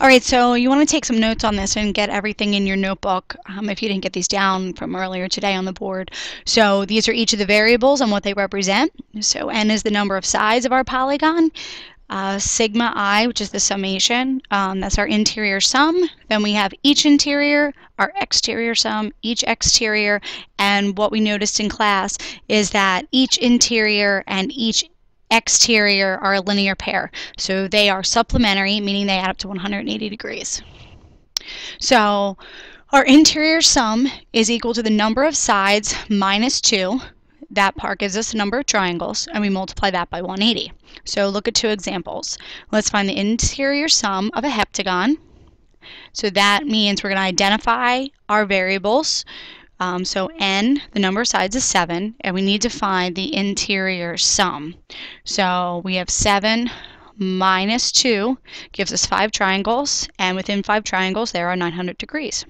All right, so you want to take some notes on this and get everything in your notebook um, if you didn't get these down from earlier today on the board. So these are each of the variables and what they represent. So n is the number of sides of our polygon. Uh, sigma i, which is the summation, um, that's our interior sum. Then we have each interior, our exterior sum, each exterior, and what we noticed in class is that each interior and each exterior are a linear pair. So they are supplementary, meaning they add up to 180 degrees. So our interior sum is equal to the number of sides minus 2. That part gives us the number of triangles, and we multiply that by 180. So look at two examples. Let's find the interior sum of a heptagon. So that means we're going to identify our variables. Um, so n, the number of sides is 7, and we need to find the interior sum. So we have 7 minus 2 gives us 5 triangles, and within 5 triangles there are 900 degrees.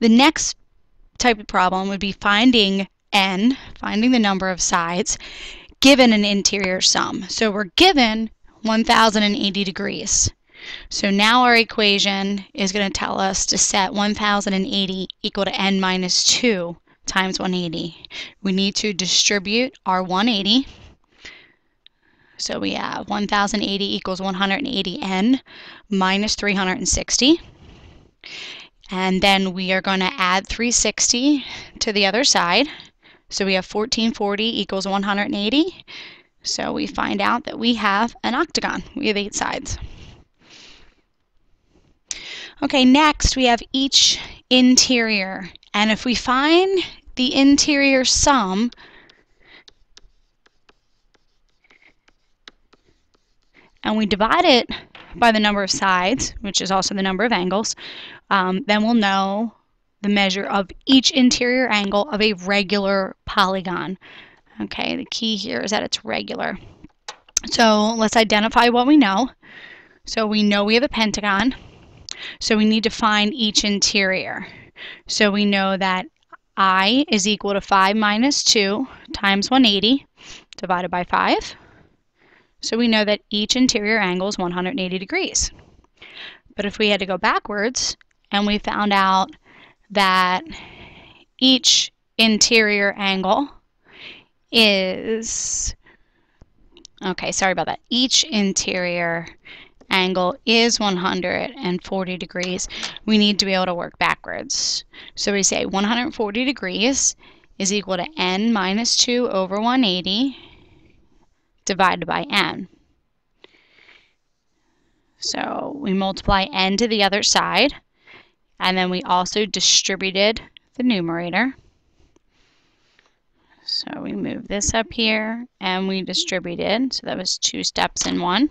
The next type of problem would be finding n, finding the number of sides, given an interior sum. So we're given 1080 degrees. So now our equation is going to tell us to set 1080 equal to n minus 2 times 180. We need to distribute our 180. So we have 1080 equals 180n minus 360. And then we are going to add 360 to the other side. So we have 1440 equals 180. So we find out that we have an octagon. We have eight sides. Okay, next we have each interior. And if we find the interior sum, and we divide it by the number of sides, which is also the number of angles, um, then we'll know the measure of each interior angle of a regular polygon. Okay, the key here is that it's regular. So let's identify what we know. So we know we have a pentagon. So we need to find each interior. So we know that I is equal to 5 minus 2 times 180 divided by 5. So we know that each interior angle is 180 degrees. But if we had to go backwards and we found out that each interior angle is, okay, sorry about that, each interior angle is 140 degrees, we need to be able to work backwards. So we say 140 degrees is equal to n minus 2 over 180 divided by n. So we multiply n to the other side, and then we also distributed the numerator. So we move this up here and we distributed. So that was two steps in one.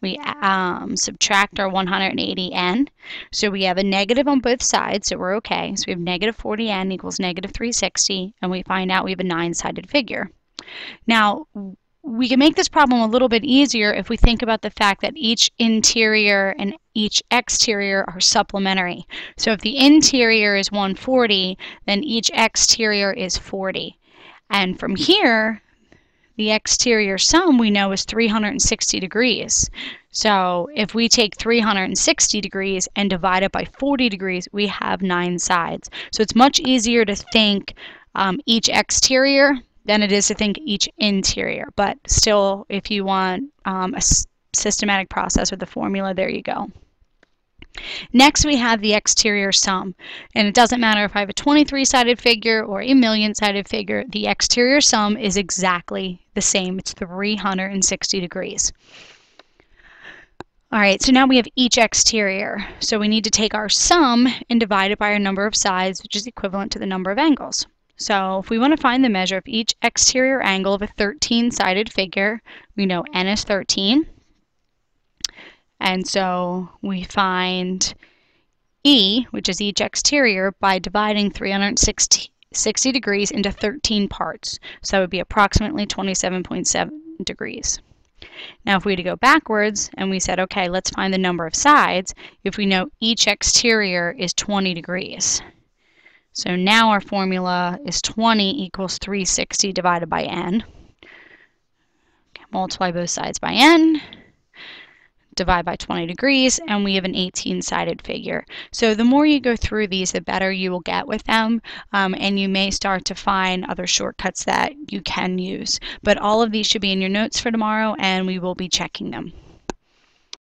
We um, subtract our 180n. So we have a negative on both sides, so we're okay. So we have negative 40n equals negative 360, and we find out we have a nine-sided figure. Now, we can make this problem a little bit easier if we think about the fact that each interior and each exterior are supplementary. So if the interior is 140, then each exterior is 40. And from here, the exterior sum we know is 360 degrees. So if we take 360 degrees and divide it by 40 degrees, we have nine sides. So it's much easier to think um, each exterior than it is to think each interior. But still, if you want um, a systematic process with the formula, there you go. Next, we have the exterior sum. And it doesn't matter if I have a 23-sided figure or a million-sided figure, the exterior sum is exactly the same. It's 360 degrees. All right, so now we have each exterior. So we need to take our sum and divide it by our number of sides, which is equivalent to the number of angles. So if we want to find the measure of each exterior angle of a 13-sided figure, we know n is 13. And so we find E, which is each exterior, by dividing 360 degrees into 13 parts. So that would be approximately 27.7 degrees. Now if we were to go backwards and we said, okay, let's find the number of sides, if we know each exterior is 20 degrees. So now our formula is 20 equals 360 divided by n. Okay, multiply both sides by n divide by 20 degrees, and we have an 18-sided figure. So the more you go through these, the better you will get with them, um, and you may start to find other shortcuts that you can use. But all of these should be in your notes for tomorrow, and we will be checking them.